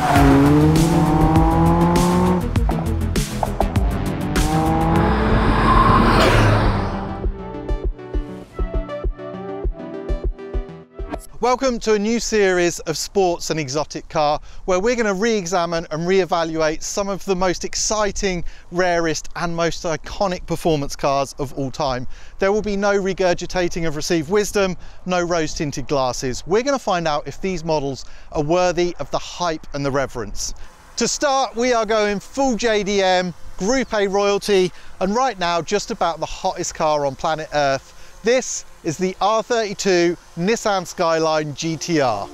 Um. Welcome to a new series of sports and exotic car where we're going to re-examine and re-evaluate some of the most exciting, rarest and most iconic performance cars of all time. There will be no regurgitating of received wisdom, no rose tinted glasses. We're going to find out if these models are worthy of the hype and the reverence. To start, we are going full JDM, Group A royalty, and right now just about the hottest car on planet Earth. This is the R32 Nissan Skyline GTR.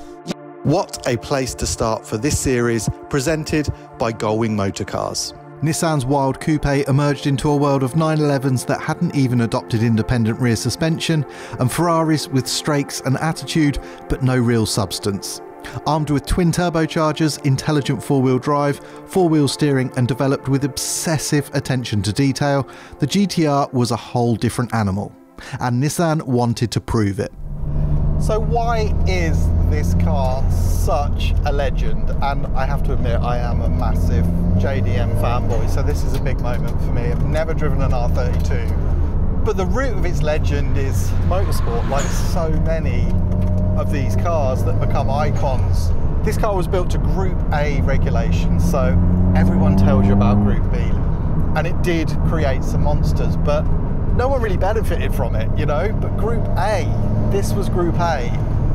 What a place to start for this series presented by Gullwing Motorcars. Nissan's Wild Coupe emerged into a world of 911s that hadn't even adopted independent rear suspension, and Ferraris with strakes and attitude, but no real substance. Armed with twin turbochargers, intelligent four wheel drive, four wheel steering, and developed with obsessive attention to detail, the GTR was a whole different animal and Nissan wanted to prove it. So why is this car such a legend? And I have to admit, I am a massive JDM fanboy, so this is a big moment for me. I've never driven an R32, but the root of its legend is motorsport, like so many of these cars that become icons. This car was built to Group A regulations, so everyone tells you about Group B, and it did create some monsters, but no one really benefited from it, you know. But Group A, this was Group A,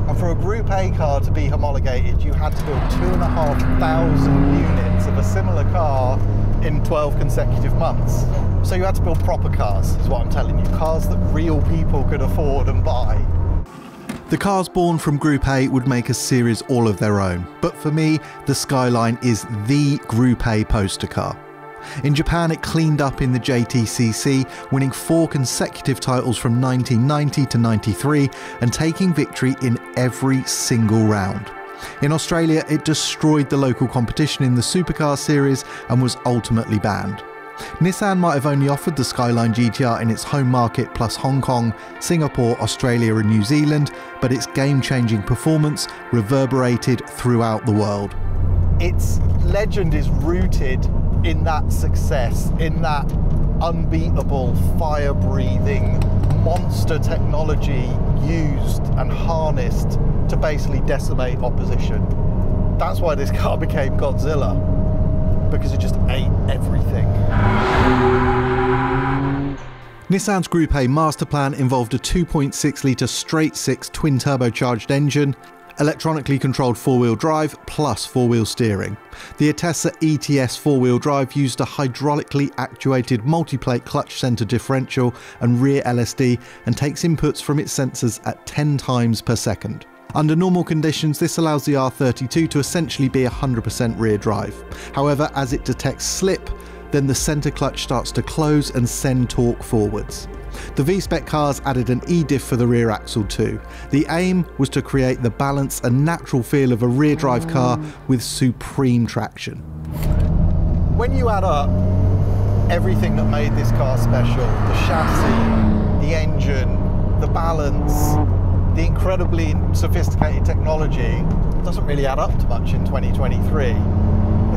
and for a Group A car to be homologated, you had to build two and a half thousand units of a similar car in 12 consecutive months. So you had to build proper cars, is what I'm telling you. Cars that real people could afford and buy. The cars born from Group A would make a series all of their own, but for me, the Skyline is the Group A poster car. In Japan, it cleaned up in the JTCC, winning four consecutive titles from 1990 to 93 and taking victory in every single round. In Australia, it destroyed the local competition in the Supercar series and was ultimately banned. Nissan might have only offered the Skyline GTR in its home market plus Hong Kong, Singapore, Australia, and New Zealand, but its game changing performance reverberated throughout the world. Its legend is rooted in that success, in that unbeatable, fire breathing, monster technology used and harnessed to basically decimate opposition. That's why this car became Godzilla, because it just ate everything. Nissan's Group A master plan involved a 2.6 litre straight six twin turbocharged engine electronically controlled four-wheel drive plus four-wheel steering. The ATTESA ETS four-wheel drive used a hydraulically actuated multi-plate clutch center differential and rear LSD and takes inputs from its sensors at 10 times per second. Under normal conditions, this allows the R32 to essentially be 100% rear drive. However, as it detects slip, then the center clutch starts to close and send torque forwards. The V-Spec cars added an E-diff for the rear axle too. The aim was to create the balance and natural feel of a rear drive car with supreme traction. When you add up everything that made this car special, the chassis, the engine, the balance, the incredibly sophisticated technology, doesn't really add up to much in 2023.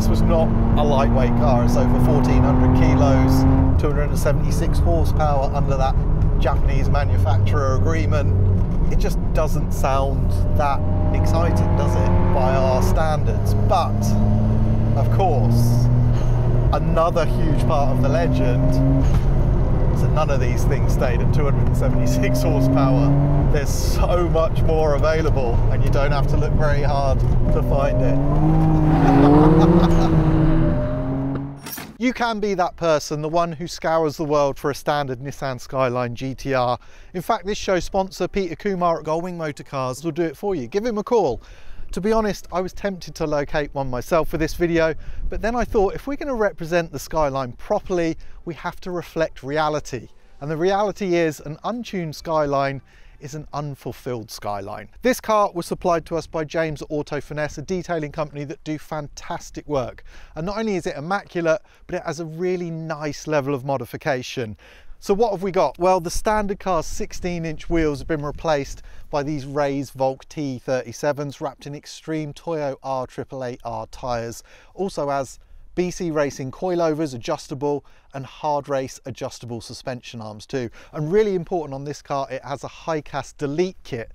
This was not a lightweight car. It's over 1,400 kilos, 276 horsepower under that Japanese manufacturer agreement. It just doesn't sound that exciting, does it, by our standards? But, of course, another huge part of the legend so none of these things stayed at 276 horsepower. There's so much more available and you don't have to look very hard to find it. You can be that person, the one who scours the world for a standard Nissan Skyline GTR. In fact, this show sponsor, Peter Kumar at Gullwing Motorcars, will do it for you. Give him a call. To be honest, I was tempted to locate one myself for this video, but then I thought if we're going to represent the Skyline properly, we have to reflect reality. And the reality is an untuned Skyline is an unfulfilled skyline. This car was supplied to us by James Auto Finesse, a detailing company that do fantastic work. And not only is it immaculate, but it has a really nice level of modification. So what have we got? Well, the standard car's 16 inch wheels have been replaced by these Rays Volk TE37s wrapped in extreme Toyo R888R tyres. Also has BC Racing coilovers, adjustable and Hardrace adjustable suspension arms too. And really important on this car, it has a HICAS delete kit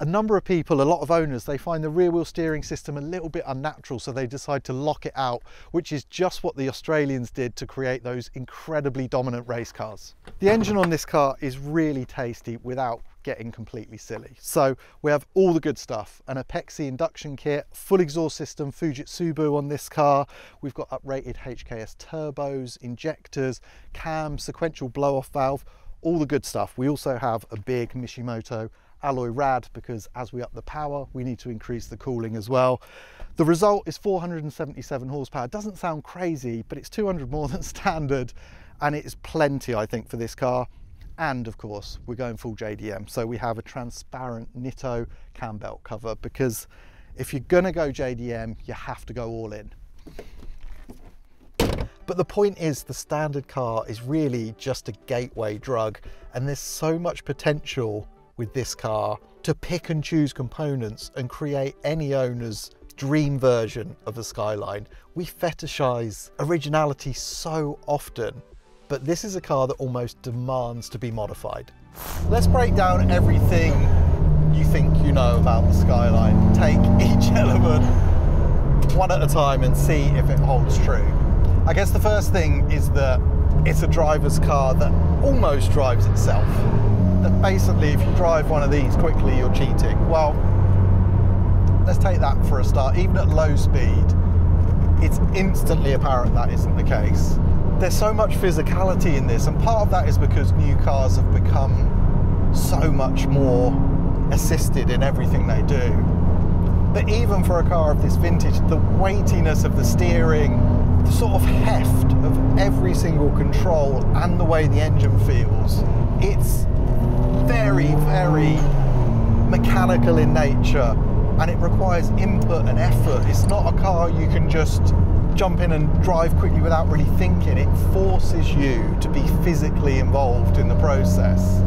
a number of people, a lot of owners, they find the rear wheel steering system a little bit unnatural, so they decide to lock it out, which is just what the Australians did to create those incredibly dominant race cars. The engine on this car is really tasty without getting completely silly. So we have all the good stuff, an Apexi induction kit, full exhaust system, Fujitsu on this car. We've got uprated HKS turbos, injectors, cam, sequential blow-off valve, all the good stuff. We also have a big Mishimoto alloy rad because as we up the power, we need to increase the cooling as well. The result is 477 horsepower. Doesn't sound crazy, but it's 200 more than standard and it is plenty, I think, for this car. And of course, we're going full JDM. So we have a transparent Nitto cam belt cover because if you're gonna go JDM, you have to go all in. But the point is the standard car is really just a gateway drug and there's so much potential with this car to pick and choose components and create any owner's dream version of a Skyline. We fetishize originality so often, but this is a car that almost demands to be modified. Let's break down everything you think you know about the Skyline. Take each element one at a time and see if it holds true. I guess the first thing is that it's a driver's car that almost drives itself that basically if you drive one of these quickly, you're cheating. Well, let's take that for a start. Even at low speed, it's instantly apparent that isn't the case. There's so much physicality in this, and part of that is because new cars have become so much more assisted in everything they do. But even for a car of this vintage, the weightiness of the steering, the sort of heft of every single control and the way the engine feels, it's very, very mechanical in nature and it requires input and effort. It's not a car you can just jump in and drive quickly without really thinking. It forces you to be physically involved in the process,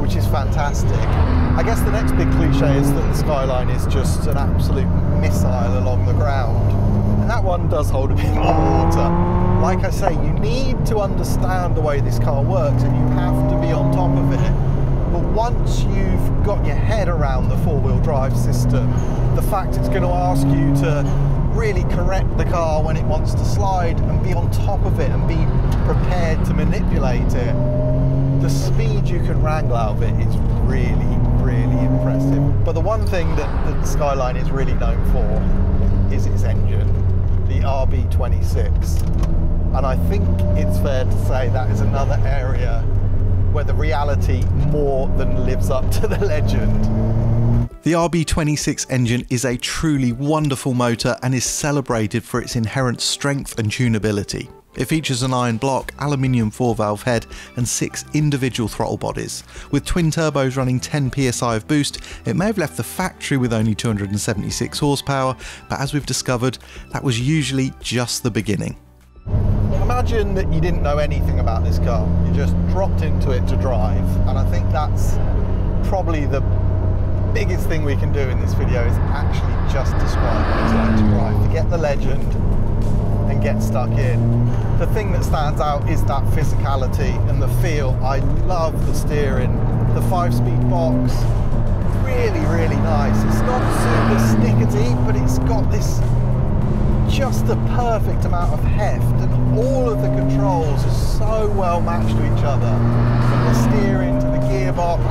which is fantastic. I guess the next big cliche is that the Skyline is just an absolute missile along the ground. And that one does hold a bit more water. Like I say, you need to understand the way this car works and you have to be on top of it but once you've got your head around the four-wheel drive system, the fact it's going to ask you to really correct the car when it wants to slide and be on top of it and be prepared to manipulate it, the speed you can wrangle out of it is really, really impressive. But the one thing that the Skyline is really known for is its engine, the RB26. And I think it's fair to say that is another area where the reality more than lives up to the legend. The RB26 engine is a truly wonderful motor and is celebrated for its inherent strength and tunability. It features an iron block, aluminium 4 valve head and 6 individual throttle bodies. With twin turbos running 10 psi of boost, it may have left the factory with only 276 horsepower, but as we've discovered, that was usually just the beginning. Imagine that you didn't know anything about this car. You just dropped into it to drive. And I think that's probably the biggest thing we can do in this video is actually just describe what it's like to drive. Forget the legend and get stuck in. The thing that stands out is that physicality and the feel. I love the steering, the five-speed box, really, really nice. It's not super snickety, but it's got this just the perfect amount of heft and all of the controls are so well matched to each other. From the steering to the gearbox,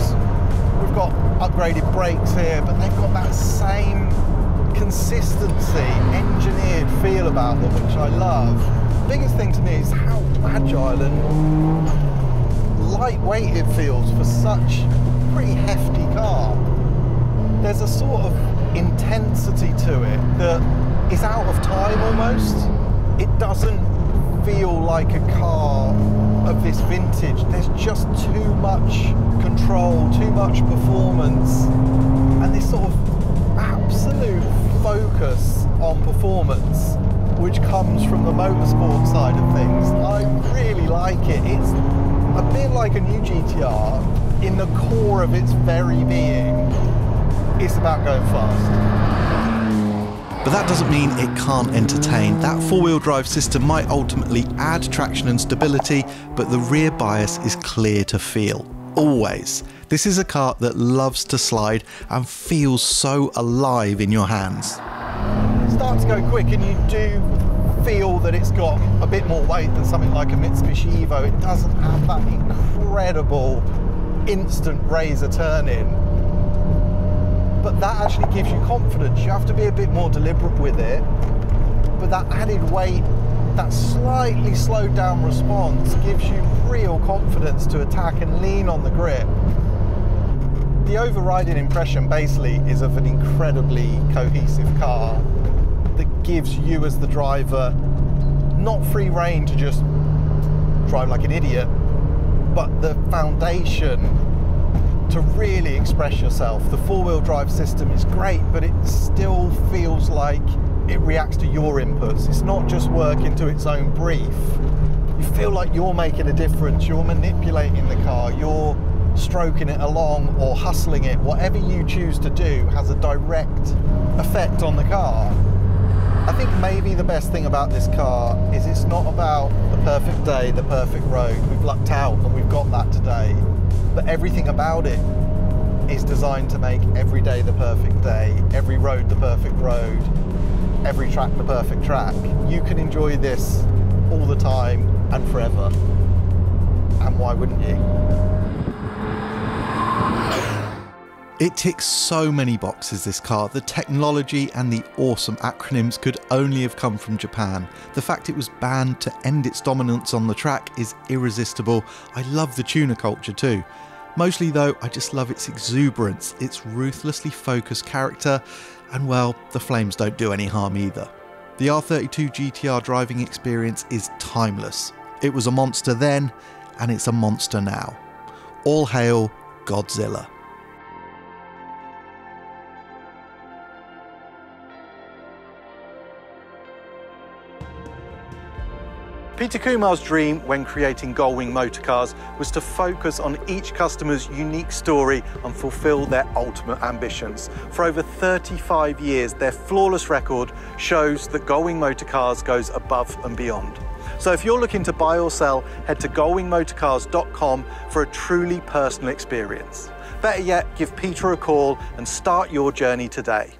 we've got upgraded brakes here, but they've got that same consistency, engineered feel about them, which I love. The biggest thing to me is how agile and lightweight it feels for such a pretty hefty car. There's a sort of intensity to it that is out of time almost. It doesn't feel like a car of this vintage. There's just too much control, too much performance, and this sort of absolute focus on performance which comes from the motorsport side of things. I really like it. It's a bit like a new GTR, in the core of its very being, it's about going fast. But that doesn't mean it can't entertain. That four-wheel drive system might ultimately add traction and stability, but the rear bias is clear to feel. Always. This is a car that loves to slide and feels so alive in your hands. It starts to go quick and you do feel that it's got a bit more weight than something like a Mitsubishi Evo. It doesn't have that incredible instant razor turn in. But that actually gives you confidence. You have to be a bit more deliberate with it. But that added weight, that slightly slowed down response gives you real confidence to attack and lean on the grip. The overriding impression basically is of an incredibly cohesive car that gives you as the driver not free reign to just drive like an idiot, but the foundation to really express yourself. The four-wheel drive system is great, but it still feels like it reacts to your inputs. It's not just working to its own brief. You feel like you're making a difference, you're manipulating the car, you're stroking it along or hustling it, whatever you choose to do has a direct effect on the car. I think maybe the best thing about this car is it's not about the perfect day, the perfect road. We've lucked out and we've got that today. But everything about it is designed to make every day the perfect day, every road the perfect road, every track the perfect track. You can enjoy this all the time and forever. And why wouldn't you? It ticks so many boxes, this car. The technology and the awesome acronyms could only have come from Japan. The fact it was banned to end its dominance on the track is irresistible. I love the tuner culture too. Mostly though, I just love its exuberance, its ruthlessly focused character, and well, the flames don't do any harm either. The R32 GTR driving experience is timeless. It was a monster then, and it's a monster now. All hail Godzilla. Peter Kumar's dream when creating Gullwing Motorcars was to focus on each customer's unique story and fulfill their ultimate ambitions. For over 35 years, their flawless record shows that Gullwing Motorcars goes above and beyond. So if you're looking to buy or sell, head to gullwingmotorcars.com for a truly personal experience. Better yet, give Peter a call and start your journey today.